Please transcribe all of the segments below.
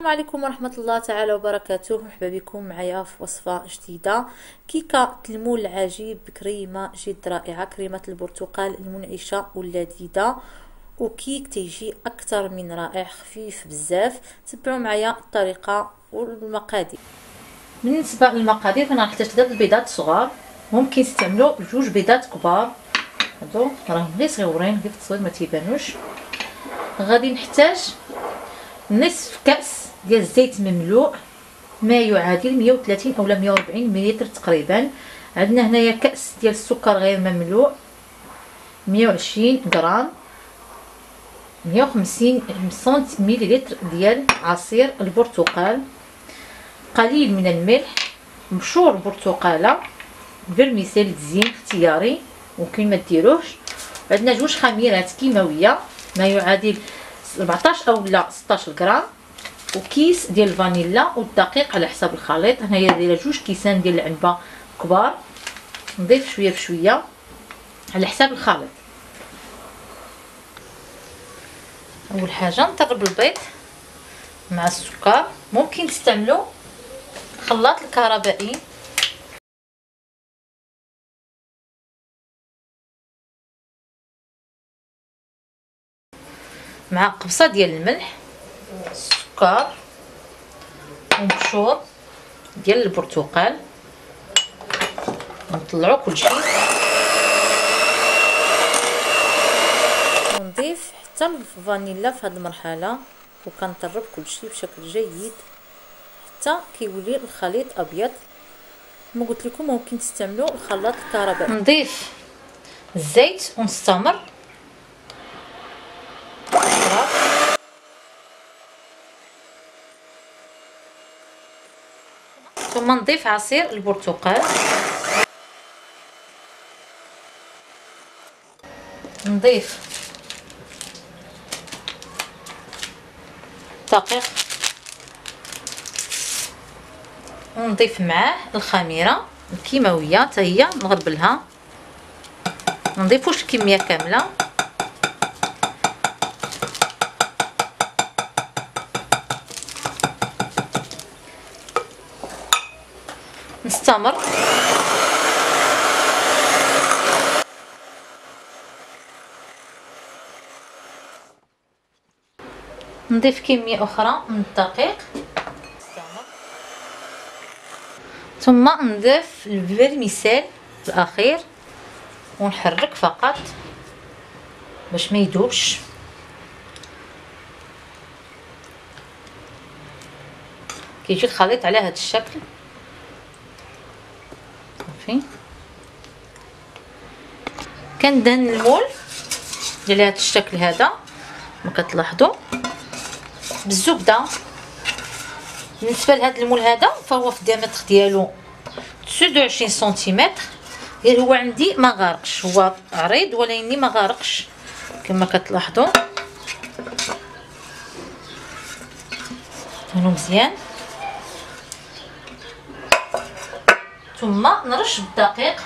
السلام عليكم ورحمة الله تعالى وبركاته. مرحبا بكم معايا في وصفة جديدة. كيكة المول العجيب بكريمة جد رائعة كريمة البرتقال المنعشة واللذيذة. وكيك تيجي أكثر من رائع خفيف بزاف. تبعوا معايا الطريقة والمقادير. بالنسبة للمقادير فأنا نحتاج ثلاث بيضات صغار. ممكن تستعملوا جوج بيضات كبار. هادو راهم غير صغيورين غير في التصوير ما تيبانوش. غادي نحتاج نصف كأس ديال الزيت مملوء ما يعادل 130 أو 140 مليلتر تقريبا. عندنا هنايا كأس ديال السكر غير مملوء 120 غرام 150 مليلتر ديال عصير البرتقال. قليل من الملح مبشور برتقالة فيرميسيل تزيين اختياري ممكن ما ديروهش عندنا جوج خميرات كيماوية ما يعادل 14 أو لا 16 غرام وكيس ديال الفانيلا والدقيق على حساب الخليط. هنايا دايرة جوج كيسان ديال العنبة كبار نضيف شوية بشوية على حساب الخليط. أول حاجة نطرب البيض مع السكر. ممكن تستعملوا خلاط الكهربائي. مع قبصه ديال الملح السكر ومبشور ديال البرتقال. نطلعو كلشي. ونضيف حتى الفانيلا في هذه المرحلة وكنطرب كلشي بشكل جيد. حتى كيولي الخليط أبيض. كما قلت لكم ممكن تستعملوا الخلاط الكهربائي. نضيف الزيت ونستمر. ثم نضيف عصير البرتقال. نضيف. دقيق. ونضيف معاه الخميرة الكيماوية حتى هي نغربلها ما نضيفوش الكميه كاملة. نستمر نضيف كمية أخرى من الدقيق. ثم نضيف الفيرميسيل في الأخير. ونحرك فقط باش ما يذوبش كيجي الخليط على هذا الشكل. صافي. كندهن المول ديال هذا الشكل هذا ما كتلاحظوا بالزبدة. بالنسبة لهذا المول هذا فهو في الديامتر ديالو 29 سنتيمتر. غير هو عندي ما غارقش هو عريض ولكني ما غارقش كما كتلاحظوا دهنو مزيان. ثم نرش بالدقيق.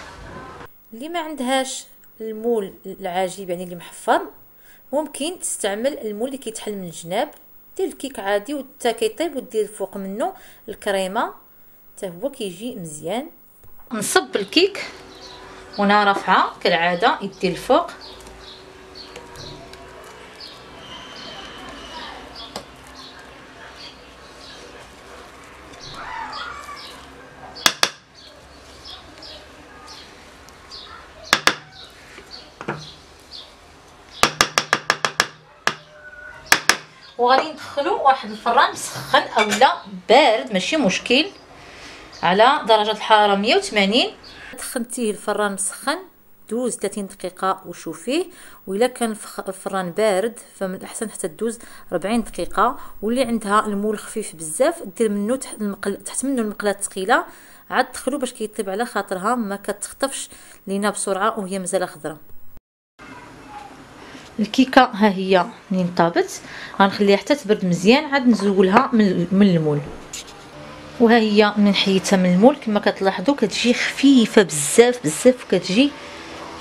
اللي ما عندهاش المول العجيب يعني اللي محفر ممكن تستعمل المول اللي كيتحل من الجناب دير الكيك عادي وتا كيطيب ودير فوق منه الكريمة حتى هو كيجي مزيان. نصب الكيك وأنا رافعه كالعادة يدي الفوق. وغادي ندخلو واحد الفران مسخن اولا بارد ماشي مشكل. على درجة الحرارة 180 دخلتيه الفران مسخن دوز 30 دقيقة وشوفيه. وإلا كان الفران بارد فمن الاحسن حتى دوز 40 دقيقة. واللي عندها ال moule خفيف بزاف دير منه تحت المقل تحت منه المقلة الثقيلة. عاد تدخلو باش كيطيب على خاطرها ما كتخطفش لينا بسرعة وهي مازال خضرة. الكيكة ها هي منين طابت؟ غنخليها حتى تبرد مزيان عاد نزولها من المول. وها هي من حيتها من المول؟ كما كتلاحظوا كتجي خفيفة بزاف بزاف كتجي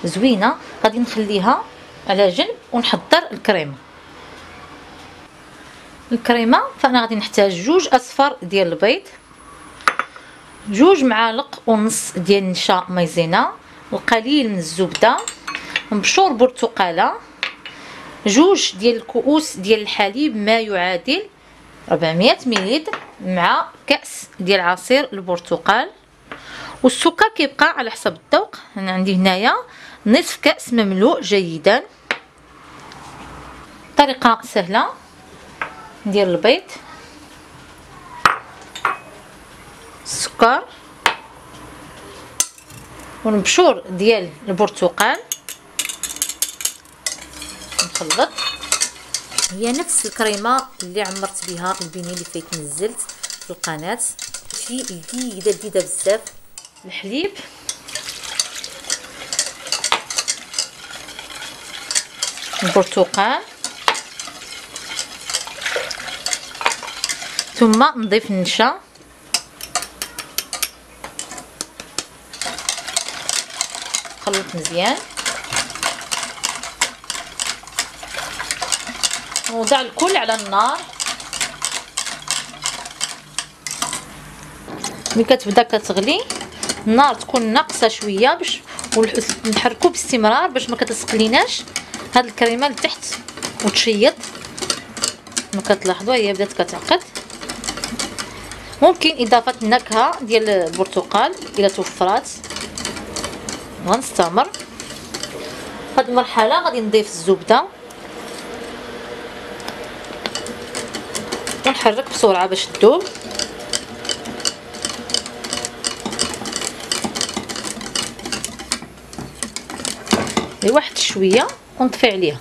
زوينة. غادي نخليها على جنب ونحضر الكريمة. الكريمة فانا غادي نحتاج جوج أصفر ديال البيض جوج معالق ونص ديال النشا مايزينا القليل من الزبدة مبشور برتقاله جوج ديال الكؤوس ديال الحليب ما يعادل 400 ملل مع كأس ديال عصير البرتقال. والسكر كيبقى على حسب الذوق. أنا عندي هنايا نصف كأس مملوء جيدا. طريقة سهلة. ندير البيض. السكر. والمبشور ديال البرتقال. نخلط هي نفس الكريمة اللي عمرت بها البنين اللي فايت نزلت في القناة. شي لذيذه لذيذه بزاف. الحليب. البرتقال. ثم نضيف النشا. خلط مزيان. نوضع الكل على النار. ملي كتبدا كتغلي النار تكون ناقصة شوية باش نحركو باستمرار باش ما كتسقليناش. هاد الكريمة لتحت وتشيط. كما كتلاحظوا هي بدات كتعقد. ممكن إضافة النكهه ديال البرتقال إلى توفرات. غنستمر. هاد المرحلة غادي نضيف الزبدة. ونحرك بسرعة باش تذوب لواحد شوية ونطفي عليها.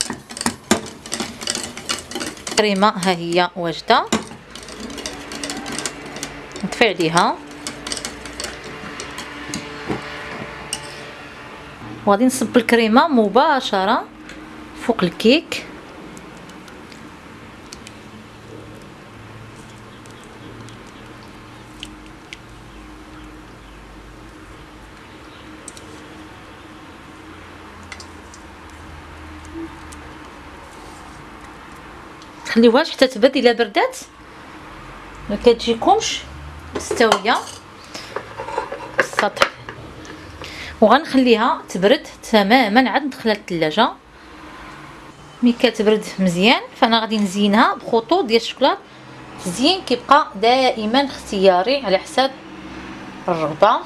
كريمه ها هي واجدة. نطفي عليها. وغادي نصب الكريمة مباشرة فوق الكيك. تخليوهاش حتى تبرد إلا بردات. ما كتجيكمش. مستويه السطح. وغنخليها تبرد تماما عاد ندخلها للثلاجه ملي كتبرد مزيان فأنا غادي نزينها بخطوط ديال الشوكولاط التزيين كيبقى دائما اختياري على حساب الرغبة.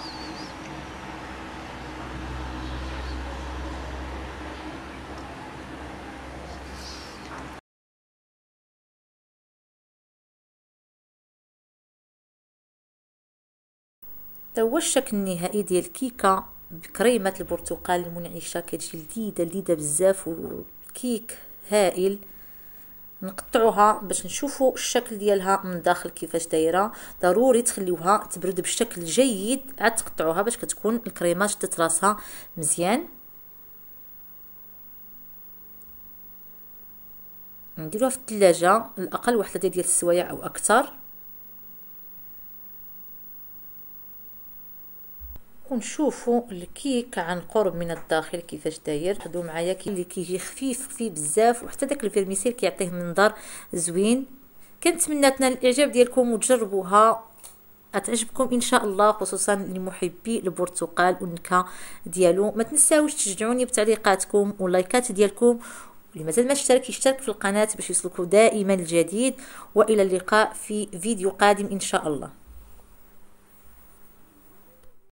هو الشكل النهائي ديال الكيكه بكريمة البرتقال المنعشة كتجي لذيذة لذيذة بزاف والكيك هائل. نقطعوها باش نشوفوا الشكل ديالها من داخل كيفاش دايرة. ضروري تخليوها تبرد بشكل جيد عاد تقطعوها باش كتكون الكريمة شدت راسها مزيان. نديروها في الثلاجه الأقل واحد ديال السوايع أو أكثر. ونشوفوا الكيك عن قرب من الداخل كيفاش داير. خدو معايا كي اللي كيجي خفيف خفيف بزاف وحتى داك ال vermicelle كيعطيه منظر زوين. كنتمنى تنال الإعجاب ديالكم وتجربوها. أتعجبكم إن شاء الله خصوصا لمحبي البرتقال والنكهة ديالو. ما تنساوش تشجعوني بتعليقاتكم واللايكات ديالكم. اللي مازال ما اشترك يشترك في القناة باش يوصلكوا دائما الجديد. وإلى اللقاء في فيديو قادم إن شاء الله.